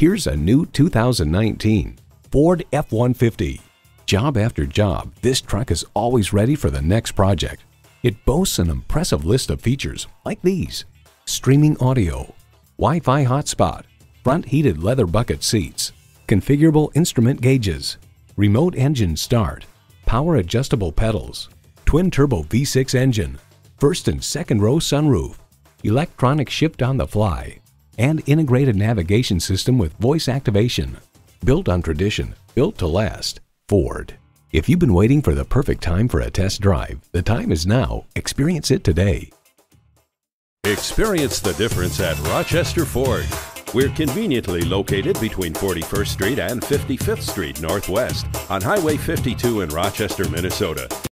Here's a new 2019 Ford F-150. Job after job, this truck is always ready for the next project. It boasts an impressive list of features like these. Streaming audio, Wi-Fi hotspot, front heated leather bucket seats, configurable instrument gauges, remote engine start, power adjustable pedals, twin turbo V6 engine, first and second row sunroof, electronic shift on the fly, and integrated navigation system with voice activation. Built on tradition, built to last. Ford. If you've been waiting for the perfect time for a test drive, the time is now. Experience it today. Experience the difference at Rochester Ford. We're conveniently located between 41st Street and 55th Street Northwest on Highway 52 in Rochester, Minnesota.